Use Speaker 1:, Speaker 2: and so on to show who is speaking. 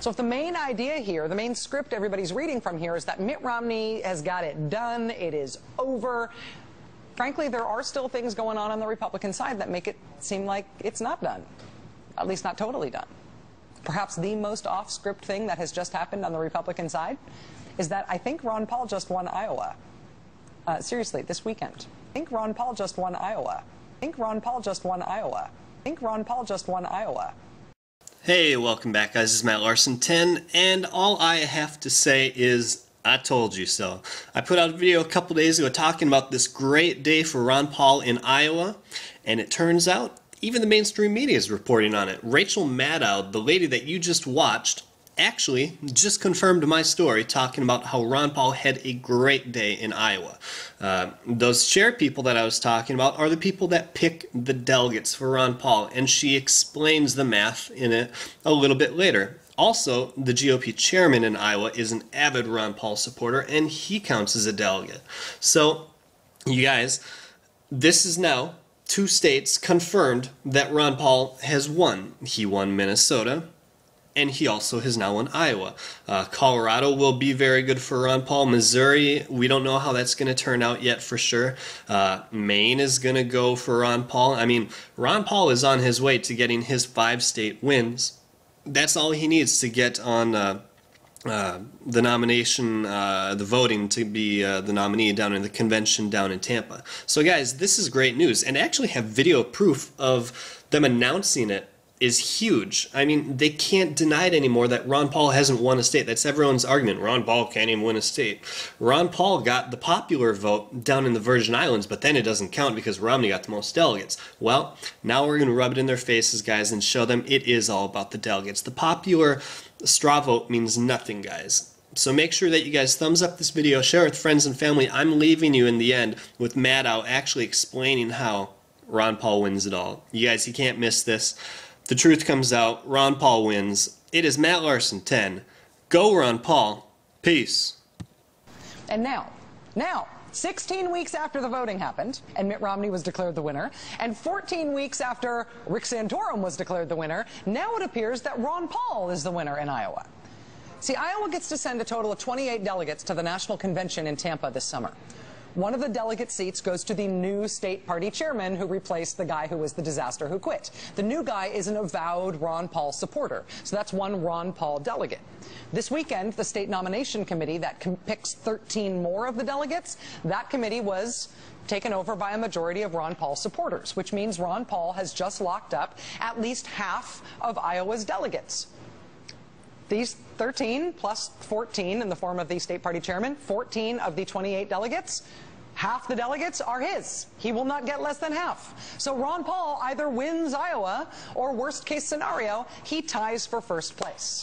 Speaker 1: So if the main idea here, the main script everybody's reading from here is that Mitt Romney has got it done, it is over. Frankly, there are still things going on on the Republican side that make it seem like it's not done, at least not totally done. Perhaps the most off-script thing that has just happened on the Republican side is that I think Ron Paul just won Iowa. Uh, seriously, this weekend. I think Ron Paul just won Iowa. I think Ron Paul just won Iowa. I think Ron Paul just won Iowa.
Speaker 2: Hey, welcome back guys, this is Matt Larson 10, and all I have to say is, I told you so. I put out a video a couple days ago talking about this great day for Ron Paul in Iowa, and it turns out even the mainstream media is reporting on it. Rachel Maddow, the lady that you just watched, actually just confirmed my story talking about how Ron Paul had a great day in Iowa. Uh, those chair people that I was talking about are the people that pick the delegates for Ron Paul, and she explains the math in it a little bit later. Also, the GOP chairman in Iowa is an avid Ron Paul supporter, and he counts as a delegate. So, you guys, this is now two states confirmed that Ron Paul has won. He won Minnesota, and he also has now won Iowa. Uh, Colorado will be very good for Ron Paul. Missouri, we don't know how that's going to turn out yet for sure. Uh, Maine is going to go for Ron Paul. I mean, Ron Paul is on his way to getting his five state wins. That's all he needs to get on uh, uh the nomination, uh, the voting to be uh, the nominee down in the convention down in Tampa. So, guys, this is great news, and I actually have video proof of them announcing it is huge. I mean, they can't deny it anymore that Ron Paul hasn't won a state. That's everyone's argument. Ron Paul can't even win a state. Ron Paul got the popular vote down in the Virgin Islands, but then it doesn't count because Romney got the most delegates. Well, now we're going to rub it in their faces, guys, and show them it is all about the delegates. The popular straw vote means nothing, guys. So make sure that you guys thumbs up this video, share with friends and family. I'm leaving you in the end with Maddow actually explaining how Ron Paul wins it all. You guys, you can't miss this. The truth comes out. Ron Paul wins. It is Matt Larson 10. Go Ron Paul. Peace.
Speaker 1: And now, now, 16 weeks after the voting happened and Mitt Romney was declared the winner, and 14 weeks after Rick Santorum was declared the winner, now it appears that Ron Paul is the winner in Iowa. See, Iowa gets to send a total of 28 delegates to the National Convention in Tampa this summer. One of the delegate seats goes to the new state party chairman who replaced the guy who was the disaster who quit. The new guy is an avowed Ron Paul supporter, so that's one Ron Paul delegate. This weekend, the state nomination committee that picks 13 more of the delegates, that committee was taken over by a majority of Ron Paul supporters, which means Ron Paul has just locked up at least half of Iowa's delegates. These 13 plus 14 in the form of the state party chairman, 14 of the 28 delegates, half the delegates are his. He will not get less than half. So Ron Paul either wins Iowa or worst case scenario, he ties for first place.